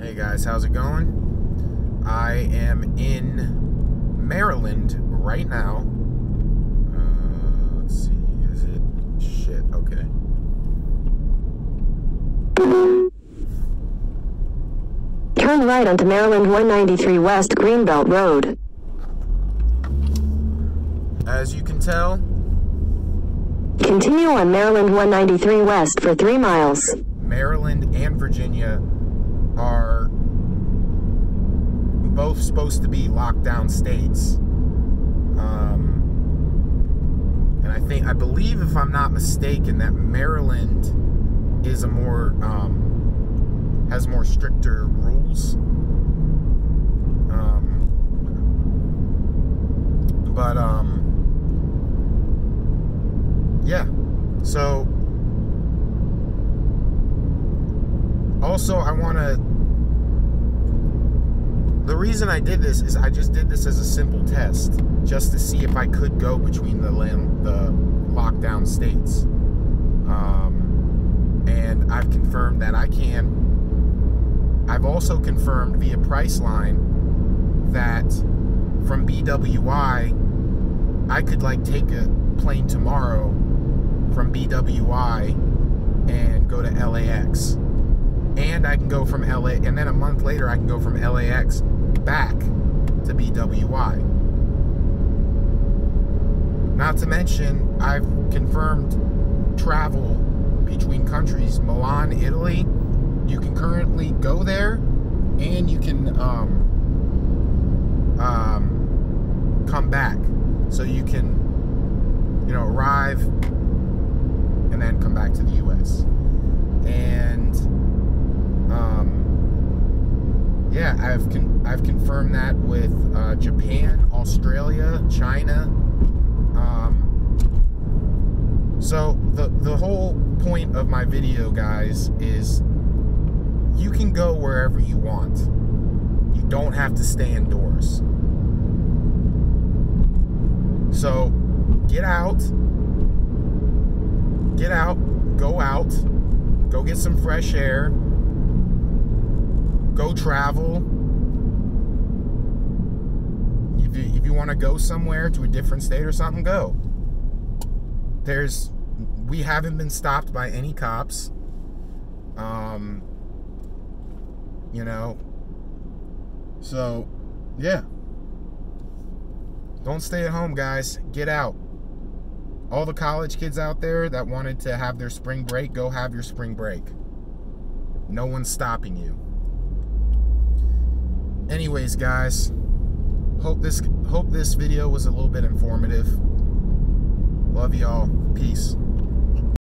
Hey guys, how's it going? I am in Maryland right now. Uh, let's see, is it shit? Okay. Turn right onto Maryland 193 West Greenbelt Road. As you can tell, Continue on Maryland 193 West for 3 miles. Maryland and Virginia both supposed to be lockdown states. Um, and I think, I believe, if I'm not mistaken, that Maryland is a more, um, has more stricter rules. Um, but, um, yeah. So, also, I want to. The reason I did this is I just did this as a simple test, just to see if I could go between the land, the lockdown states. Um, and I've confirmed that I can. I've also confirmed via Priceline that from BWI, I could like take a plane tomorrow from BWI and go to LAX and I can go from LA, and then a month later I can go from LAX back to BWI. Not to mention, I've confirmed travel between countries. Milan, Italy, you can currently go there, and you can um, um, come back. So you can, you know, arrive and then come back to the U.S. And yeah, I've con- I've confirmed that with uh, Japan, Australia, China. Um, so the the whole point of my video, guys, is you can go wherever you want. You don't have to stay indoors. So get out, get out, go out, go get some fresh air travel. If you, if you want to go somewhere to a different state or something, go. There's, we haven't been stopped by any cops. Um, you know, so yeah. Don't stay at home, guys. Get out. All the college kids out there that wanted to have their spring break, go have your spring break. No one's stopping you anyways guys hope this hope this video was a little bit informative. Love y'all. Peace